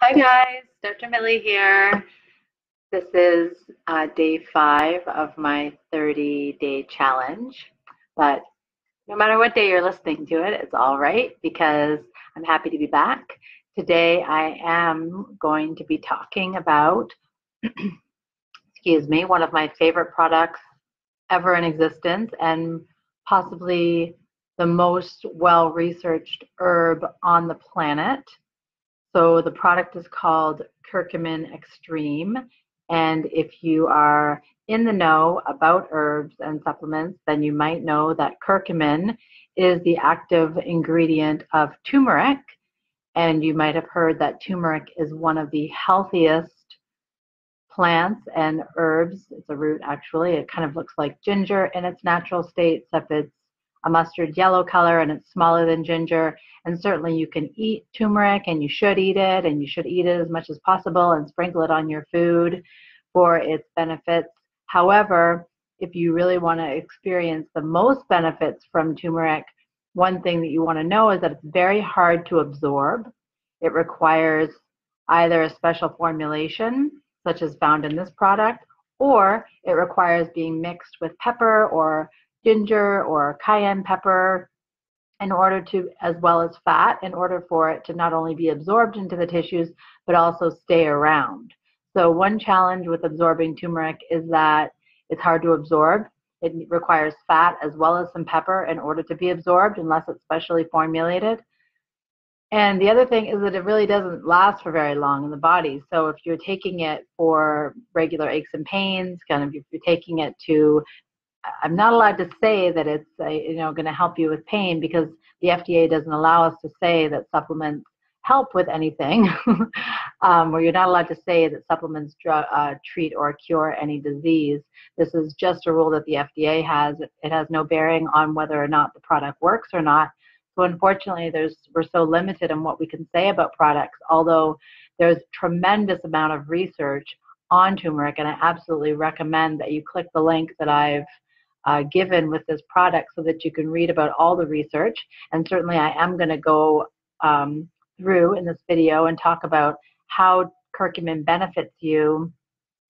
Hi guys, Dr. Millie here. This is uh, day five of my 30 day challenge. But no matter what day you're listening to it, it's all right because I'm happy to be back. Today I am going to be talking about, excuse me, one of my favorite products ever in existence and possibly the most well researched herb on the planet. So the product is called Curcumin Extreme. And if you are in the know about herbs and supplements, then you might know that curcumin is the active ingredient of turmeric. And you might have heard that turmeric is one of the healthiest plants and herbs. It's a root actually. It kind of looks like ginger in its natural state, except it's a mustard yellow color and it's smaller than ginger. And certainly you can eat turmeric and you should eat it and you should eat it as much as possible and sprinkle it on your food for its benefits. However, if you really want to experience the most benefits from turmeric, one thing that you want to know is that it's very hard to absorb. It requires either a special formulation, such as found in this product, or it requires being mixed with pepper or ginger or cayenne pepper in order to, as well as fat, in order for it to not only be absorbed into the tissues, but also stay around. So one challenge with absorbing turmeric is that it's hard to absorb. It requires fat as well as some pepper in order to be absorbed unless it's specially formulated. And the other thing is that it really doesn't last for very long in the body. So if you're taking it for regular aches and pains, kind of if you're taking it to I'm not allowed to say that it's uh, you know going to help you with pain because the FDA doesn't allow us to say that supplements help with anything, um, or you're not allowed to say that supplements uh, treat or cure any disease. This is just a rule that the FDA has. It has no bearing on whether or not the product works or not. So unfortunately, there's we're so limited in what we can say about products. Although there's tremendous amount of research on turmeric, and I absolutely recommend that you click the link that I've uh, given with this product so that you can read about all the research. And certainly I am going to go um, through in this video and talk about how curcumin benefits you,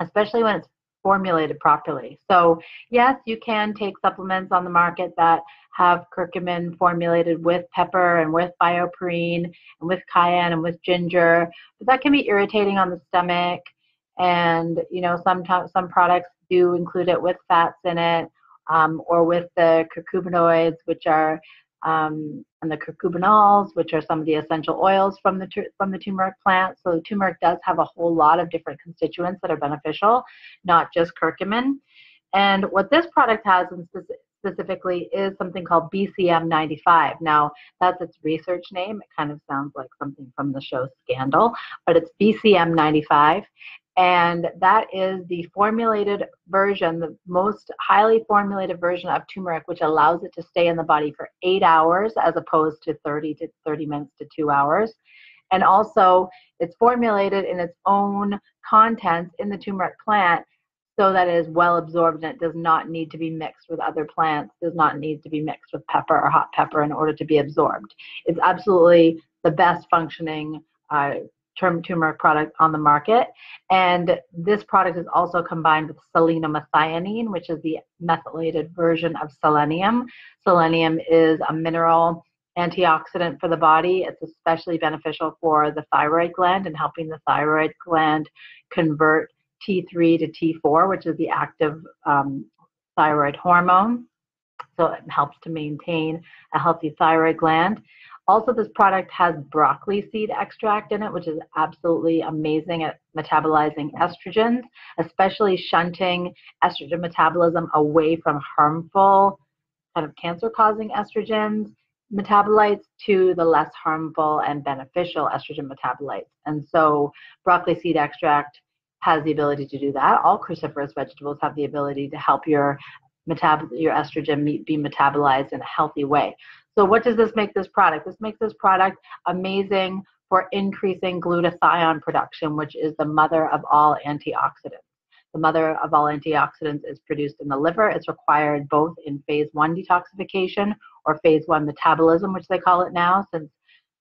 especially when it's formulated properly. So yes, you can take supplements on the market that have curcumin formulated with pepper and with BioPerine and with cayenne and with ginger, but that can be irritating on the stomach. And you know, sometimes some products do include it with fats in it um, or with the curcuminoids, which are um, and the curcuminols, which are some of the essential oils from the from the turmeric plant. So turmeric does have a whole lot of different constituents that are beneficial, not just curcumin. And what this product has in specifically is something called BCM95. Now, that's its research name. It kind of sounds like something from the show Scandal, but it's BCM95 and that is the formulated version, the most highly formulated version of turmeric, which allows it to stay in the body for eight hours as opposed to 30 to 30 minutes to two hours. And also, it's formulated in its own contents in the turmeric plant so that it is well absorbed and it does not need to be mixed with other plants, does not need to be mixed with pepper or hot pepper in order to be absorbed. It's absolutely the best functioning uh, term turmeric product on the market. And this product is also combined with selenomethionine, which is the methylated version of selenium. Selenium is a mineral antioxidant for the body. It's especially beneficial for the thyroid gland and helping the thyroid gland convert T3 to T4, which is the active um, thyroid hormone. So it helps to maintain a healthy thyroid gland. Also, this product has broccoli seed extract in it, which is absolutely amazing at metabolizing estrogens, especially shunting estrogen metabolism away from harmful, kind of cancer causing estrogens metabolites to the less harmful and beneficial estrogen metabolites. And so, broccoli seed extract has the ability to do that. All cruciferous vegetables have the ability to help your metab- your estrogen be metabolized in a healthy way. So what does this make this product? This makes this product amazing for increasing glutathione production, which is the mother of all antioxidants. The mother of all antioxidants is produced in the liver. It's required both in phase one detoxification or phase one metabolism, which they call it now, since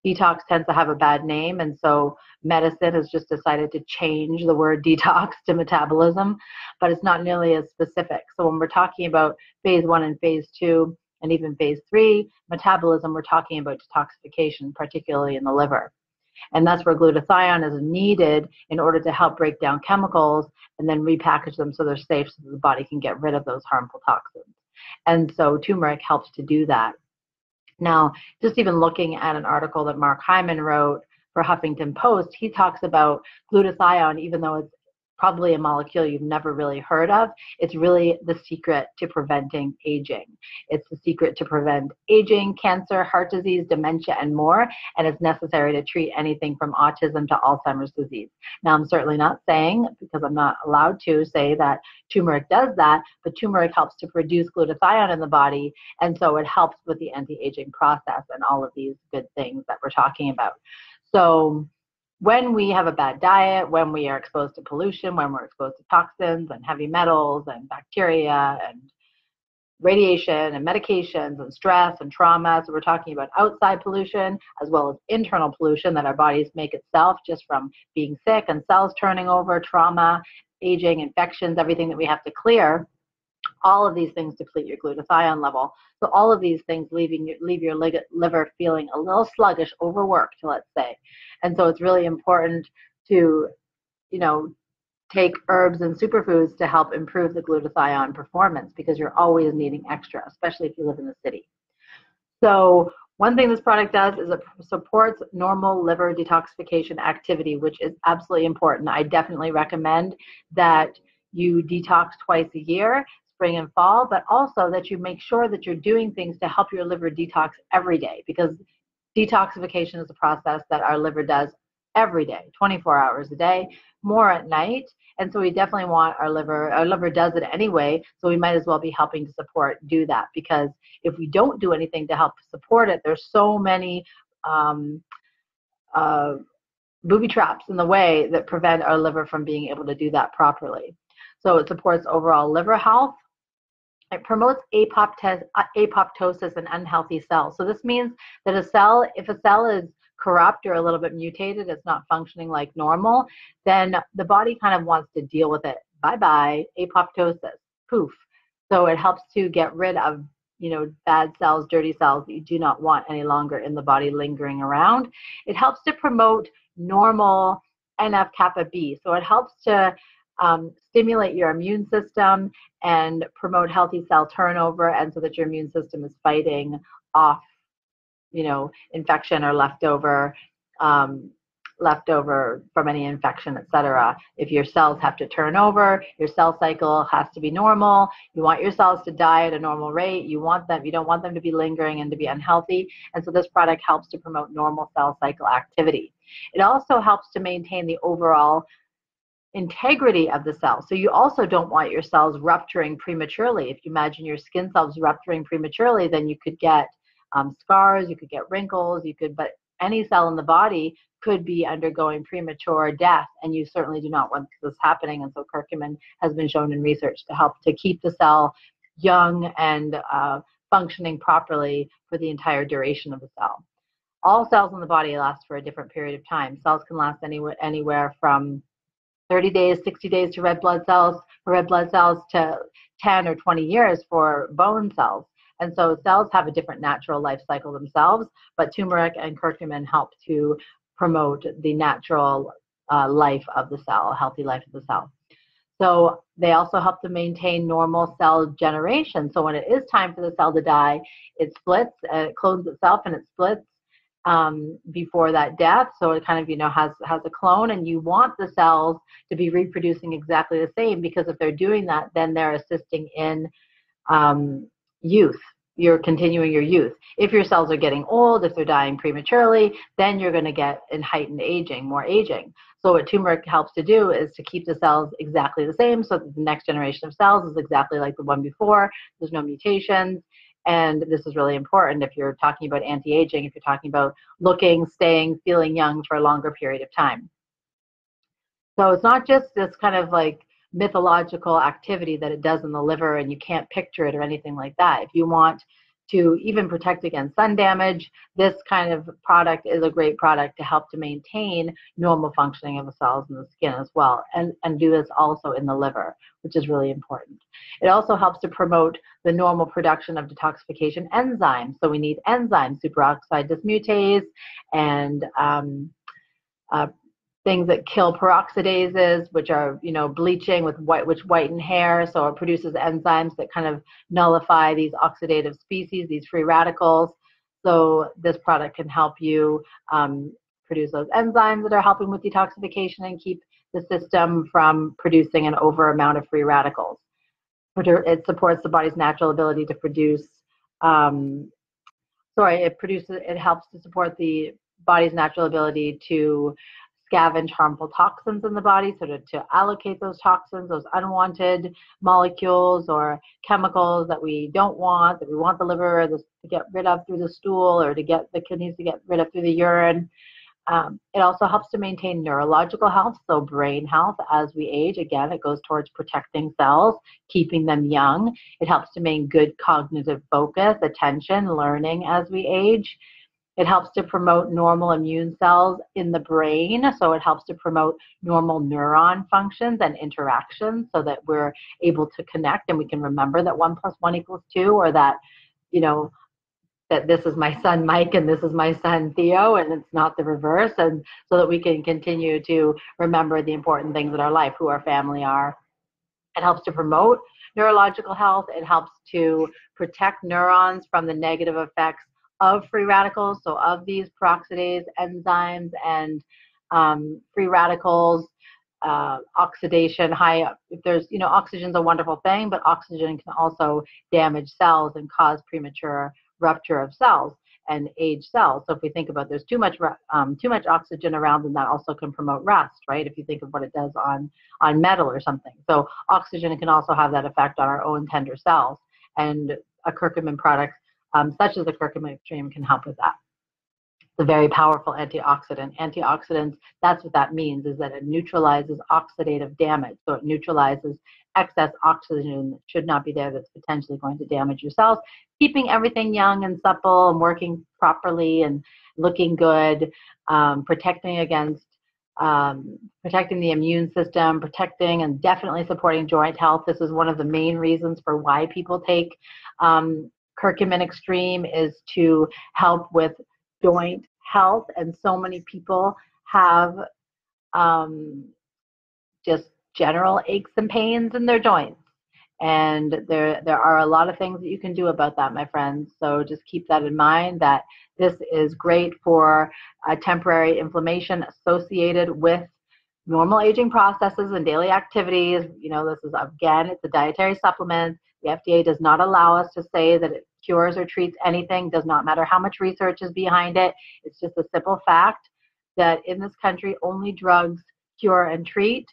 detox tends to have a bad name, and so medicine has just decided to change the word detox to metabolism, but it's not nearly as specific. So when we're talking about phase one and phase two, and even phase three metabolism, we're talking about detoxification, particularly in the liver. And that's where glutathione is needed in order to help break down chemicals and then repackage them so they're safe so that the body can get rid of those harmful toxins. And so turmeric helps to do that. Now, just even looking at an article that Mark Hyman wrote for Huffington Post, he talks about glutathione, even though it's probably a molecule you've never really heard of. It's really the secret to preventing aging. It's the secret to prevent aging, cancer, heart disease, dementia, and more. And it's necessary to treat anything from autism to Alzheimer's disease. Now, I'm certainly not saying, because I'm not allowed to say that turmeric does that, but turmeric helps to produce glutathione in the body. And so it helps with the anti aging process and all of these good things that we're talking about. So, when we have a bad diet, when we are exposed to pollution, when we're exposed to toxins and heavy metals and bacteria and radiation and medications and stress and trauma. So we're talking about outside pollution as well as internal pollution that our bodies make itself just from being sick and cells turning over, trauma, aging, infections, everything that we have to clear all of these things deplete your glutathione level. So all of these things leaving leave your liver feeling a little sluggish, overworked, let's say. And so it's really important to, you know, take herbs and superfoods to help improve the glutathione performance because you're always needing extra, especially if you live in the city. So one thing this product does is it supports normal liver detoxification activity, which is absolutely important. I definitely recommend that you detox twice a year spring and fall, but also that you make sure that you're doing things to help your liver detox every day because detoxification is a process that our liver does every day, 24 hours a day, more at night. And so we definitely want our liver, our liver does it anyway, so we might as well be helping to support do that because if we don't do anything to help support it, there's so many um, uh, booby traps in the way that prevent our liver from being able to do that properly. So it supports overall liver health, it promotes apoptosis in unhealthy cells. So this means that a cell, if a cell is corrupt or a little bit mutated, it's not functioning like normal, then the body kind of wants to deal with it. Bye bye, apoptosis, poof. So it helps to get rid of you know bad cells, dirty cells that you do not want any longer in the body lingering around. It helps to promote normal NF kappa B. So it helps to um, stimulate your immune system and promote healthy cell turnover and so that your immune system is fighting off you know infection or leftover um, leftover from any infection etc if your cells have to turn over your cell cycle has to be normal. You want your cells to die at a normal rate. You want them you don't want them to be lingering and to be unhealthy. And so this product helps to promote normal cell cycle activity. It also helps to maintain the overall integrity of the cell. So you also don't want your cells rupturing prematurely. If you imagine your skin cells rupturing prematurely, then you could get um, scars, you could get wrinkles, you could, but any cell in the body could be undergoing premature death, and you certainly do not want this happening. And so curcumin has been shown in research to help to keep the cell young and uh, functioning properly for the entire duration of the cell. All cells in the body last for a different period of time. Cells can last anywhere, anywhere from 30 days, 60 days to red blood cells, for red blood cells to 10 or 20 years for bone cells. And so cells have a different natural life cycle themselves, but turmeric and curcumin help to promote the natural uh, life of the cell, healthy life of the cell. So they also help to maintain normal cell generation. So when it is time for the cell to die, it splits, uh, it clones itself and it splits um, before that death. So it kind of, you know, has, has a clone and you want the cells to be reproducing exactly the same because if they're doing that, then they're assisting in um, youth. You're continuing your youth. If your cells are getting old, if they're dying prematurely, then you're going to get in heightened aging, more aging. So what turmeric helps to do is to keep the cells exactly the same so that the next generation of cells is exactly like the one before. There's no mutations and this is really important if you're talking about anti aging, if you're talking about looking, staying, feeling young for a longer period of time. So it's not just this kind of like mythological activity that it does in the liver and you can't picture it or anything like that. If you want to even protect against sun damage. This kind of product is a great product to help to maintain normal functioning of the cells in the skin as well, and, and do this also in the liver, which is really important. It also helps to promote the normal production of detoxification enzymes. So we need enzymes, superoxide dismutase, and um, uh, things that kill peroxidases, which are you know bleaching with white, which whiten hair. So it produces enzymes that kind of nullify these oxidative species, these free radicals. So this product can help you um, produce those enzymes that are helping with detoxification and keep the system from producing an over amount of free radicals. It supports the body's natural ability to produce. Um, sorry, it produces. It helps to support the body's natural ability to scavenge harmful toxins in the body, so to, to allocate those toxins, those unwanted molecules or chemicals that we don't want, that we want the liver to get rid of through the stool or to get the kidneys to get rid of through the urine. Um, it also helps to maintain neurological health, so brain health as we age. Again, it goes towards protecting cells, keeping them young. It helps to maintain good cognitive focus, attention, learning as we age. It helps to promote normal immune cells in the brain. So it helps to promote normal neuron functions and interactions so that we're able to connect and we can remember that one plus one equals two or that, you know, that this is my son Mike and this is my son Theo and it's not the reverse and so that we can continue to remember the important things in our life, who our family are. It helps to promote neurological health. It helps to protect neurons from the negative effects of free radicals, so of these peroxidase enzymes and um, free radicals, uh, oxidation, high, if there's, you know, oxygen's a wonderful thing, but oxygen can also damage cells and cause premature rupture of cells and age cells. So if we think about there's too much um, too much oxygen around, then that also can promote rust, right? If you think of what it does on on metal or something. So oxygen can also have that effect on our own tender cells. And a curcumin product um, such as the curcumin extreme, can help with that. It's a very powerful antioxidant. Antioxidants, that's what that means, is that it neutralizes oxidative damage. So it neutralizes excess oxygen that should not be there that's potentially going to damage your cells, keeping everything young and supple and working properly and looking good, um, protecting against um, protecting the immune system, protecting and definitely supporting joint health. This is one of the main reasons for why people take um, Curcumin Extreme is to help with joint health, and so many people have um, just general aches and pains in their joints. And there, there are a lot of things that you can do about that, my friends. So just keep that in mind that this is great for uh, temporary inflammation associated with normal aging processes and daily activities. You know, this is again, it's a dietary supplement. The FDA does not allow us to say that it cures or treats anything, does not matter how much research is behind it. It's just a simple fact that in this country, only drugs cure and treat.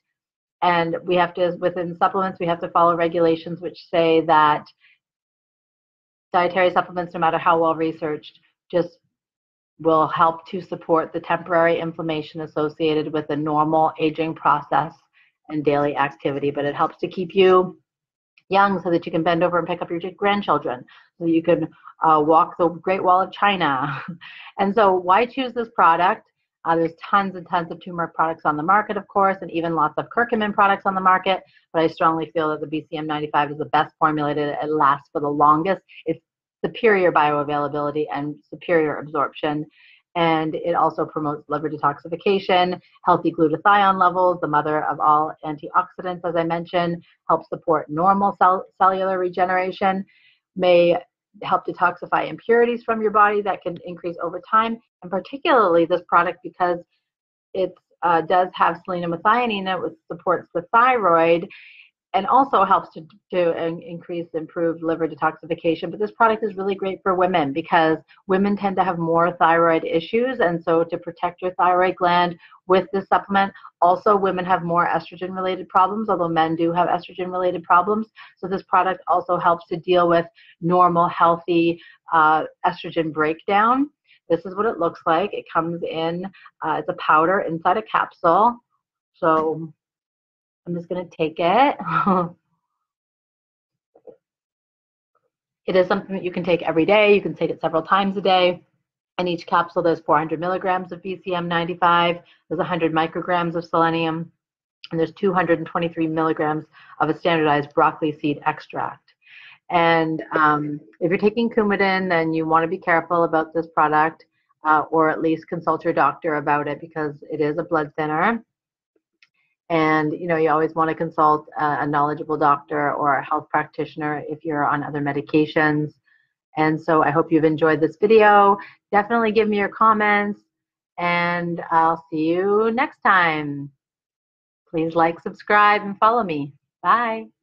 And we have to, within supplements, we have to follow regulations which say that dietary supplements, no matter how well researched, just will help to support the temporary inflammation associated with the normal aging process and daily activity. But it helps to keep you young so that you can bend over and pick up your grandchildren, so you can uh, walk the Great Wall of China. and so, why choose this product? Uh, there's tons and tons of turmeric products on the market, of course, and even lots of curcumin products on the market. But I strongly feel that the BCM 95 is the best formulated. It lasts for the longest. It's superior bioavailability and superior absorption and it also promotes liver detoxification, healthy glutathione levels, the mother of all antioxidants, as I mentioned, helps support normal cell- cellular regeneration, may help detoxify impurities from your body that can increase over time, and particularly this product because it uh, does have selenomethionine that supports the thyroid and also helps to, to increase improved liver detoxification. But this product is really great for women because women tend to have more thyroid issues. And so to protect your thyroid gland with this supplement, also women have more estrogen related problems, although men do have estrogen related problems. So this product also helps to deal with normal, healthy uh, estrogen breakdown. This is what it looks like. It comes in, uh, it's a powder inside a capsule. So I'm just going to take it. It is something that you can take every day. You can take it several times a day. In each capsule, there's 400 milligrams of BCM 95. There's 100 micrograms of selenium, and there's 223 milligrams of a standardized broccoli seed extract. And um, if you're taking Coumadin, then you want to be careful about this product, uh, or at least consult your doctor about it because it is a blood thinner. And you know, you always want to consult a, knowledgeable doctor or a health practitioner if you're on other medications. And so I hope you've enjoyed this video. Definitely give me your comments, and I'll see you next time. Please like, subscribe, and follow me. Bye.